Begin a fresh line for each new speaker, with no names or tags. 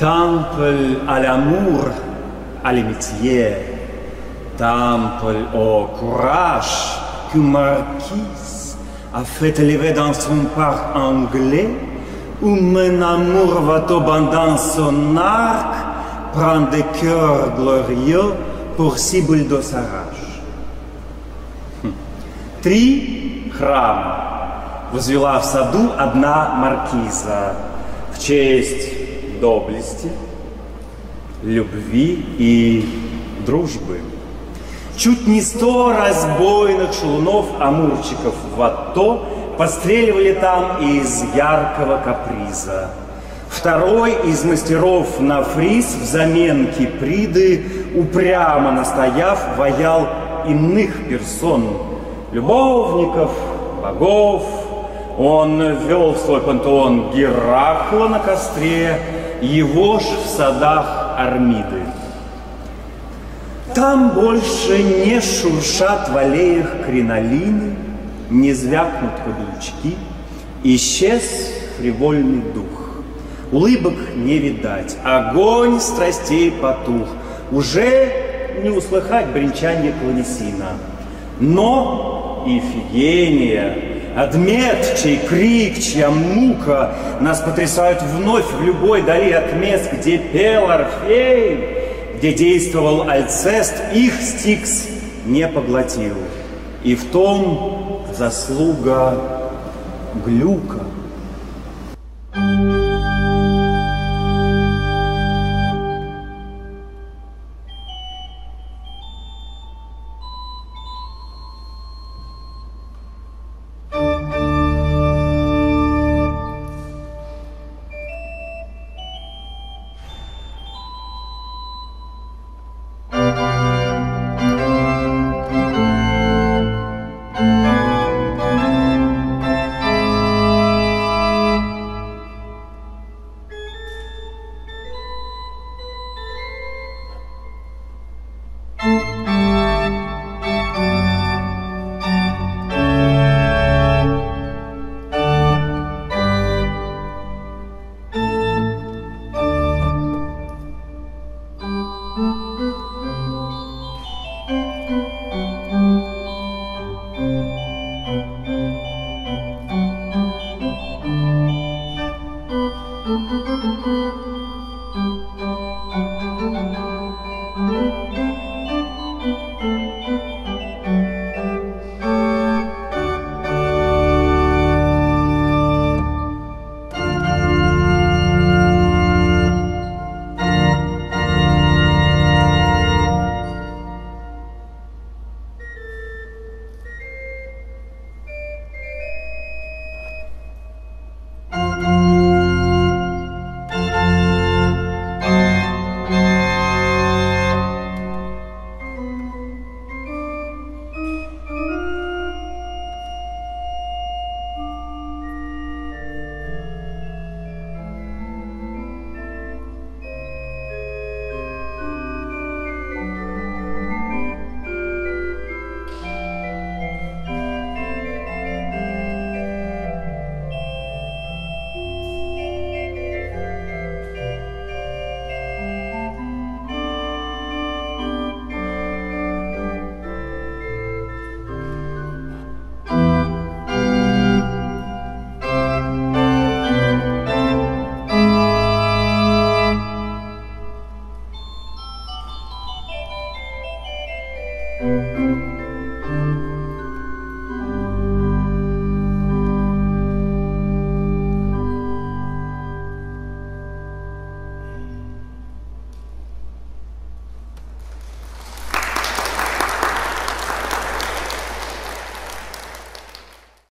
Temple à l'amour, à l'amitié. Temple au courage qu'une marquise a fait élever dans son parc anglais où mon amour va dans son arc prendre des cœurs glorieux pour cible de sa rage. Три храма возвела в саду одна маркиза в честь доблести, любви и дружбы. Чуть не сто разбойных шелунов амурчиков в АТО постреливали там из яркого каприза. Второй из мастеров на фриз взамен киприды, упрямо настояв, воял иных персон, любовников, богов. Он вел в свой пантеон Геракла на костре, его ж в садах Армиды. Там больше не шуршат в аллеях кринолины, не звякнут каблучки, исчез фривольный дух. Улыбок не видать, огонь страстей потух, уже не услыхать бренчанье клавесина. Но Ифигения, Адмет, чей крик, чья мука Нас потрясают вновь в любой дали от мест, Где пел Орфей, где действовал Альцест, Их Стикс не поглотил. И в том заслуга Глюка.
Música